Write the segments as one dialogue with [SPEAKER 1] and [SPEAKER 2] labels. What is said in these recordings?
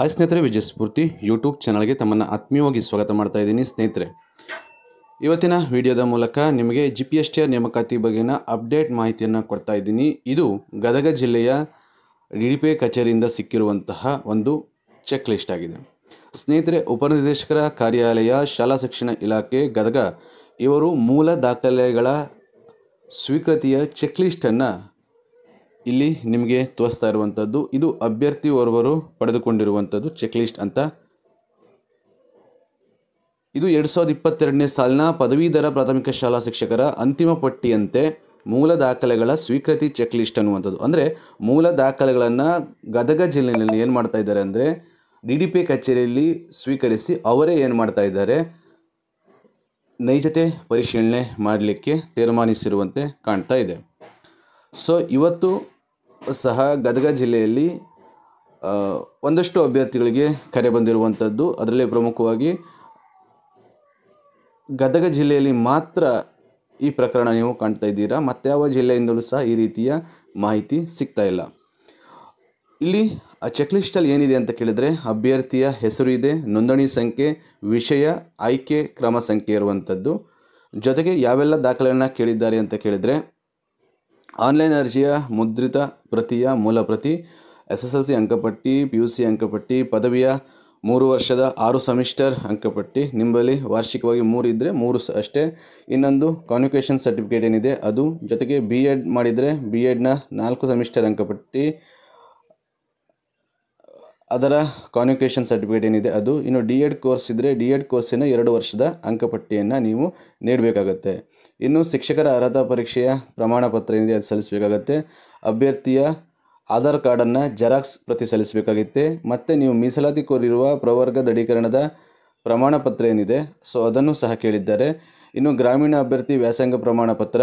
[SPEAKER 1] Hi ಸ್ನೇಹಿತರೆ, ವಿಜಯ ಸ್ಫೂರ್ತಿ YouTube ಚಾನಲ್ಗೆ ತಮ್ಮನ್ನು ಆತ್ಮೀಯವಾಗಿ ಸ್ವಾಗತ ಮಾಡ್ತಾ ಇದ್ದೀನಿ ಸ್ನೇಹಿತರೆ. ಇವತ್ತಿನ ವಿಡಿಯೋದ ಮೂಲಕ ನಿಮಗೆ ಜಿ ಪಿ ಎಸ್ ಟಿ ನೇಮಕಾತಿ ಬಗೆಗಿನ ಅಪ್ಡೇಟ್ ಮಾಹಿತಿಯನ್ನು ಕೊಡ್ತಾ ಇದ್ದೀನಿ. ಇದು ಗದಗ ಜಿಲ್ಲೆಯ ಡಿಡಿಪಿ ಕಚೇರಿಯಿಂದ ಸಿಕ್ಕಿರುವಂತಹ ಒಂದು ಚೆಕ್ ಲಿಸ್ಟ್ ಆಗಿದೆ. ಸ್ನೇಹಿತರೆ, ಉಪನಿರ್ದೇಶಕರ ಕಾರ್ಯಾಲಯ, ಶಾಲಾ ಶಿಕ್ಷಣ ಇಲಾಖೆ, ಗದಗ ಇವರು ಮೂಲ ದಾಖಲೆಗಳ ಸ್ವೀಕೃತಿಯ ಚೆಕ್ ಲಿಸ್ಟನ್ನು ಇಲ್ಲಿ ನಿಮಗೆ ತೋರಿಸ್ತಾ ಇರುವಂಥದ್ದು ಇದು ಅಭ್ಯರ್ಥಿ ಓರ್ವರು ಪಡೆದುಕೊಂಡಿರುವಂಥದ್ದು ಚೆಕ್ ಲಿಸ್ಟ್ ಅಂತ. ಇದು ಎರಡು ಸಾವಿರದ ಇಪ್ಪತ್ತೆರಡನೇ ಸಾಲಿನ ಪದವೀಧರ ಪ್ರಾಥಮಿಕ ಶಾಲಾ ಶಿಕ್ಷಕರ ಅಂತಿಮ ಪಟ್ಟಿಯಂತೆ ಮೂಲ ದಾಖಲೆಗಳ ಸ್ವೀಕೃತಿ ಚೆಕ್ ಲಿಸ್ಟ್ ಅನ್ನುವಂಥದ್ದು. ಅಂದರೆ ಮೂಲ ದಾಖಲೆಗಳನ್ನು ಗದಗ ಜಿಲ್ಲೆಯಲ್ಲಿ ಏನು ಮಾಡ್ತಾ ಇದ್ದಾರೆ ಅಂದರೆ ಡಿ ಡಿ ಪಿ ಕಚೇರಿಯಲ್ಲಿ ಸ್ವೀಕರಿಸಿ ಅವರೇ ಏನು ಮಾಡ್ತಾ ಇದ್ದಾರೆ, ನೈಜತೆ ಪರಿಶೀಲನೆ ಮಾಡಲಿಕ್ಕೆ ತೀರ್ಮಾನಿಸಿರುವಂತೆ ಕಾಣ್ತಾ ಇದೆ. ಸೊ ಇವತ್ತು ಸಹ ಗದಗ ಜಿಲ್ಲೆಯಲ್ಲಿ ಒಂದಷ್ಟು ಅಭ್ಯರ್ಥಿಗಳಿಗೆ ಕರೆ ಬಂದಿರುವಂಥದ್ದು ಅದರಲ್ಲಿ ಪ್ರಮುಖವಾಗಿ ಗದಗ ಜಿಲ್ಲೆಯಲ್ಲಿ ಮಾತ್ರ ಈ ಪ್ರಕರಣ ನೀವು ಕಾಣ್ತಾ ಇದ್ದೀರಾ. ಯಾವ ಜಿಲ್ಲೆಯಿಂದಲೂ ಸಹ ಈ ರೀತಿಯ ಮಾಹಿತಿ ಸಿಗ್ತಾ ಇಲ್ಲ. ಇಲ್ಲಿ ಆ ಚೆಕ್ ಲಿಸ್ಟಲ್ಲಿ ಏನಿದೆ ಅಂತ ಕೇಳಿದರೆ, ಅಭ್ಯರ್ಥಿಯ ಹೆಸರು ಇದೆ, ನೋಂದಣಿ ಸಂಖ್ಯೆ, ವಿಷಯ, ಆಯ್ಕೆ, ಕ್ರಮ ಸಂಖ್ಯೆ ಇರುವಂಥದ್ದು ಜೊತೆಗೆ ಯಾವೆಲ್ಲ ದಾಖಲೆಗಳನ್ನ ಕೇಳಿದ್ದಾರೆ ಅಂತ ಕೇಳಿದರೆ ಆನ್ಲೈನ್ ಅರ್ಜಿಯ ಮುದ್ರಿತ ಪ್ರತಿಯ ಮೂಲ ಪ್ರತಿ ಎಸ್ ಎಸ್ ಎಲ್ ಸಿ ಅಂಕಪಟ್ಟಿ ಪಿ ಯು ಸಿ ಅಂಕಪಟ್ಟಿ, ಪದವಿಯ ಮೂರು ವರ್ಷದ ಆರು ಸೆಮಿಸ್ಟರ್ ಅಂಕಪಟ್ಟಿ, ನಿಂಬಲ್ಲಿ ವಾರ್ಷಿಕವಾಗಿ ಮೂರು ಇದ್ದರೆ ಮೂರು ಅಷ್ಟೇ. ಇನ್ನೊಂದು ಕಾನ್ವಿಕೇಷನ್ ಸರ್ಟಿಫಿಕೇಟ್ ಏನಿದೆ, ಅದು ಜೊತೆಗೆ ಬಿ ಎಡ್ ಮಾಡಿದರೆ ಬಿ ಎಡ್ನ ನಾಲ್ಕು ಸೆಮಿಸ್ಟರ್ ಅಂಕಪಟ್ಟಿ ಅದರ ಕಾನ್ವಿಕೇಷನ್ ಸರ್ಟಿಫಿಕೇಟ್ ಏನಿದೆ ಅದು. ಇನ್ನು ಡಿ ಎಡ್ ಕೋರ್ಸ್ ಇದ್ದರೆ ಡಿ ಎಡ್ ಕೋರ್ಸಿನ ಎರಡು ವರ್ಷದ ಅಂಕಪಟ್ಟಿಯನ್ನು ನೀವು ನೀಡಬೇಕಾಗತ್ತೆ. ಇನ್ನು ಶಿಕ್ಷಕರ ಅರ್ಹತಾ ಪರೀಕ್ಷೆಯ ಪ್ರಮಾಣ ಪತ್ರ ಏನಿದೆ ಅದು ಸಲ್ಲಿಸಬೇಕಾಗತ್ತೆ. ಅಭ್ಯರ್ಥಿಯ ಆಧಾರ್ ಕಾರ್ಡನ್ನು ಜೆರಾಕ್ಸ್ ಪ್ರತಿ ಸಲ್ಲಿಸಬೇಕಾಗುತ್ತೆ. ಮತ್ತು ನೀವು ಮೀಸಲಾತಿ ಕೋರಿರುವ ಪ್ರವರ್ಗ ದೃಢೀಕರಣದ ಪ್ರಮಾಣ ಪತ್ರ ಏನಿದೆ, ಸೊ ಅದನ್ನು ಸಹ ಕೇಳಿದ್ದಾರೆ. ಇನ್ನು ಗ್ರಾಮೀಣ ಅಭ್ಯರ್ಥಿ ವ್ಯಾಸಂಗ ಪ್ರಮಾಣ ಪತ್ರ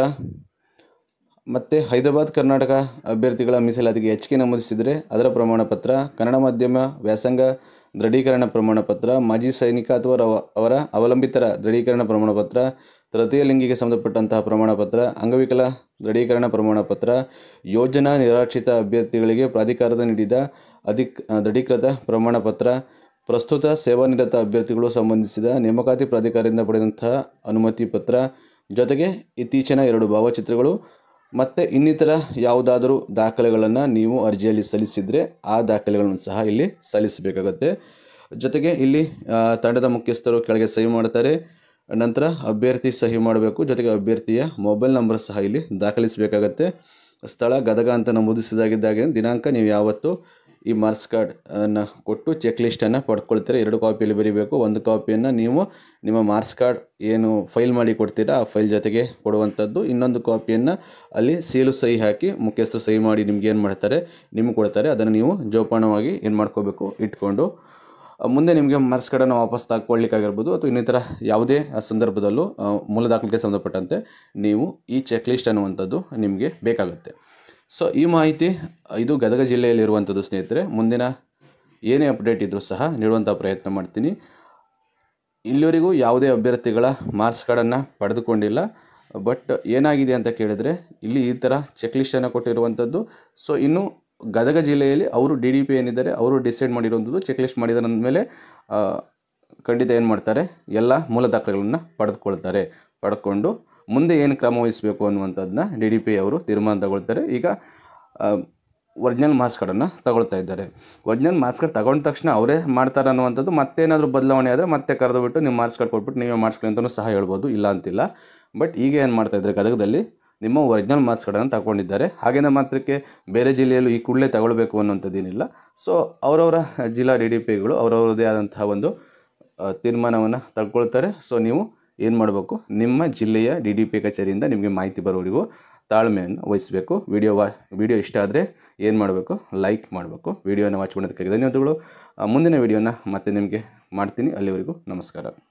[SPEAKER 1] ಮತ್ತು ಹೈದರಾಬಾದ್, ಕರ್ನಾಟಕ ಅಭ್ಯರ್ಥಿಗಳ ಮೀಸಲಾತಿಗೆ ಹೆಚ್ಚಿಗೆ ನಮೂದಿಸಿದರೆ ಅದರ ಪ್ರಮಾಣ ಪತ್ರ ಕನ್ನಡ ಮಾಧ್ಯಮ ವ್ಯಾಸಂಗ ದೃಢೀಕರಣ ಪ್ರಮಾಣ ಪತ್ರ ಮಾಜಿ ಸೈನಿಕ ಅಥವಾ ಅವರ ಅವಲಂಬಿತರ ದೃಢೀಕರಣ ಪ್ರಮಾಣ ಪತ್ರ ತೃತೀಯ ಲಿಂಗಿಗೆ ಸಂಬಂಧಪಟ್ಟಂತಹ ಪ್ರಮಾಣ ಪತ್ರ ಅಂಗವಿಕಲ ದೃಢೀಕರಣ ಪ್ರಮಾಣ ಪತ್ರ ಯೋಜನಾ ನಿರಾಶ್ರಿತ ಅಭ್ಯರ್ಥಿಗಳಿಗೆ ಪ್ರಾಧಿಕಾರದ ನೀಡಿದ ಅಧಿಕ್, ದೃಢೀಕೃತ ಪ್ರಮಾಣ ಪತ್ರ ಪ್ರಸ್ತುತ ಸೇವಾನಿರತ ಅಭ್ಯರ್ಥಿಗಳು ಸಂಬಂಧಿಸಿದ ನೇಮಕಾತಿ ಪ್ರಾಧಿಕಾರದಿಂದ ಪಡೆದಂತಹ ಅನುಮತಿ ಪತ್ರ, ಜೊತೆಗೆ ಇತ್ತೀಚಿನ ಎರಡು ಭಾವಚಿತ್ರಗಳು ಮತ್ತು ಇನ್ನಿತರ ಯಾವುದಾದರೂ ದಾಖಲೆಗಳನ್ನು ನೀವು ಅರ್ಜಿಯಲ್ಲಿ ಸಲ್ಲಿಸಿದರೆ ಆ ದಾಖಲೆಗಳನ್ನು ಸಹ ಇಲ್ಲಿ ಸಲ್ಲಿಸಬೇಕಾಗತ್ತೆ. ಜೊತೆಗೆ ಇಲ್ಲಿ ತಂಡದ ಮುಖ್ಯಸ್ಥರು ಕೆಳಗೆ ಸಹಿ ಮಾಡ್ತಾರೆ ನಂತರ ಅಭ್ಯರ್ಥಿ ಸಹಿ ಮಾಡಬೇಕು. ಜೊತೆಗೆ ಅಭ್ಯರ್ಥಿಯ ಮೊಬೈಲ್ ನಂಬರ್ ಸಹ ಇಲ್ಲಿ ದಾಖಲಿಸಬೇಕಾಗತ್ತೆ. ಸ್ಥಳ, ಗದಗ ಅಂತ ನಮೂದಿಸಿದಾಗಿದ್ದಾಗೆ ದಿನಾಂಕ ನೀವು ಯಾವತ್ತು ಈ ಮಾರ್ಕ್ಸ್ ಕಾರ್ಡ್, ಅನ್ನು ಕೊಟ್ಟು ಚೆಕ್ ಲಿಸ್ಟನ್ನು ಪಡ್ಕೊಳ್ತೀರಾ? ಎರಡು ಕಾಪಿಯಲ್ಲಿ ಬರೀಬೇಕು. ಒಂದು ಕಾಪಿಯನ್ನು ನೀವು ನಿಮ್ಮ ಮಾರ್ಕ್ಸ್ ಕಾರ್ಡ್ ಏನು ಫೈಲ್ ಮಾಡಿ ಕೊಡ್ತೀರಾ, ಆ ಫೈಲ್ ಜೊತೆಗೆ ಕೊಡುವಂಥದ್ದು. ಇನ್ನೊಂದು ಕಾಪಿಯನ್ನು ಅಲ್ಲಿ ಸೀಲು ಸಹಿ ಹಾಕಿ ಮುಖ್ಯಸ್ಥರು ಸಹಿ ಮಾಡಿ ನಿಮ್ಗೆ ಏನು ಮಾಡ್ತಾರೆ? ನಿಮ್ಗೆ ಕೊಡ್ತಾರೆ. ಅದನ್ನು ನೀವು ಜೋಪಾನವಾಗಿ ಏನು ಮಾಡ್ಕೋಬೇಕು? ಇಟ್ಕೊಂಡು ಮುಂದೆ ನಿಮಗೆ ಮಾರ್ಕ್ಸ್ ಕಾರ್ಡನ್ನು ವಾಪಸ್ ತಗೊಳ್ಳಿಕ್ಕಾಗಿರ್ಬೋದು ಅಥವಾ ಇನ್ನಿತರ ಯಾವುದೇ ಸಂದರ್ಭದಲ್ಲೂ ಮೂಲ ದಾಖಲೆಗೆ ಸಂಬಂಧಪಟ್ಟಂತೆ ನೀವು ಈ ಚೆಕ್ ಲಿಸ್ಟ್ ಅನ್ನುವಂಥದ್ದು ನಿಮಗೆ ಬೇಕಾಗುತ್ತೆ. ಸೊ ಈ ಮಾಹಿತಿ, ಇದು ಗದಗ ಜಿಲ್ಲೆಯಲ್ಲಿರುವಂಥದ್ದು ಸ್ನೇಹಿತರೆ. ಮುಂದಿನ ಏನೇ ಅಪ್ಡೇಟ್ ಇದ್ದರೂ ಸಹ ನೀಡುವಂಥ ಪ್ರಯತ್ನ ಮಾಡ್ತೀನಿ. ಇಲ್ಲಿವರೆಗೂ ಯಾವುದೇ ಅಭ್ಯರ್ಥಿಗಳ ಮಾರ್ಕ್ಸ್ ಕಾರ್ಡನ್ನು ಪಡೆದುಕೊಂಡಿಲ್ಲ. ಬಟ್ ಏನಾಗಿದೆ ಅಂತ ಕೇಳಿದರೆ, ಇಲ್ಲಿ ಈ ಥರ ಚೆಕ್ ಲಿಸ್ಟನ್ನು ಕೊಟ್ಟಿರುವಂಥದ್ದು ಸೊ ಇನ್ನು ಗದಗ ಜಿಲ್ಲೆಯಲ್ಲಿ ಅವರು ಡಿ ಡಿ ಪಿ ಏನಿದ್ದಾರೆ, ಅವರು ಡಿಸೈಡ್ ಮಾಡಿರುವಂಥದ್ದು ಚೆಕ್ ಲಿಸ್ಟ್ ಮಾಡಿದ ಮೇಲೆ ಖಂಡಿತ ಏನು ಮಾಡ್ತಾರೆ? ಎಲ್ಲ ಮೂಲ ದಾಖಲೆಗಳನ್ನು ಪಡೆದುಕೊಳ್ತಾರೆ. ಪಡ್ಕೊಂಡು ಮುಂದೆ ಏನು ಕ್ರಮ ವಹಿಸಬೇಕು ಅನ್ನುವಂಥದ್ದನ್ನ ಡಿ ಡಿ ಪಿ ಅವರು ತೀರ್ಮಾನ ತಗೊಳ್ತಾರೆ. ಈಗ ಒರಿಜಿನಲ್ ಮಾರ್ಕ್ಸ್ ಕಾರ್ಡನ್ನು ತಗೊಳ್ತಾ ಇದ್ದಾರೆ. ಒರಿಜಿನಲ್ ಕಾರ್ಡ್ ತಗೊಂಡ ತಕ್ಷಣ ಅವರೇ ಮಾಡ್ತಾರೆ ಅನ್ನುವಂಥದ್ದು ಮತ್ತೇನಾದರೂ ಬದಲಾವಣೆ ಆದರೆ ಮತ್ತೆ ಕರೆದುಬಿಟ್ಟು ಮಾರ್ಕ್ಸ್ ಕಾರ್ಡ್ ಕೊಟ್ಬಿಟ್ಟು ನೀವೇ ಮಾಡಿಸ್ಕೊಳ್ಳಿ ಅಂತಲೂ ಸಹ ಹೇಳ್ಬೋದು, ಇಲ್ಲ ಅಂತಿಲ್ಲ. ಬಟ್ ಈಗ ಏನು ಮಾಡ್ತಾ ಇದ್ದಾರೆ ಗದಗದಲ್ಲಿ, ನಿಮ್ಮ ಒರಿಜಿನಲ್ ಮಾರ್ಕ್ಸ್ ಕಾರ್ಡನ್ನು ತಗೊಂಡಿದ್ದಾರೆ. ಹಾಗೇನ ಮಾತ್ರಕ್ಕೆ ಬೇರೆ ಜಿಲ್ಲೆಯಲ್ಲೂ ಈ ಕೂಡಲೇ ತಗೊಳ್ಬೇಕು ಅನ್ನೋಂಥದ್ದೇನಿಲ್ಲ ಸೊ, ಅವರವರ ಜಿಲ್ಲಾ ಡಿ ಡಿ ಪಿಗಳು ಅವರವರದೇ ಆದಂತಹ ಒಂದು ತೀರ್ಮಾನವನ್ನು ತಗೊಳ್ತಾರೆ. ಸೊ, ನೀವು ಏನು ಮಾಡಬೇಕು? ನಿಮ್ಮ ಜಿಲ್ಲೆಯ ಡಿ ಡಿ ಪಿ ಕಚೇರಿಯಿಂದ ನಿಮಗೆ ಮಾಹಿತಿ ಬರೋವರೆಗೂ ತಾಳ್ಮೆಯನ್ನು ವಹಿಸಬೇಕು. ವಿಡಿಯೋ ವಾ, ವಿಡಿಯೋ ಇಷ್ಟ ಆದರೆ ಏನು ಮಾಡಬೇಕು? ಲೈಕ್ ಮಾಡಬೇಕು. ವಿಡಿಯೋನ ವಾಚ್ ಮಾಡೋದಕ್ಕಾಗಿ ಧನ್ಯವಾದಗಳು. ಮುಂದಿನ ವಿಡಿಯೋನ ಮತ್ತೆ ನಿಮಗೆ ಮಾಡ್ತೀನಿ. ಅಲ್ಲಿವರೆಗೂ ನಮಸ್ಕಾರ.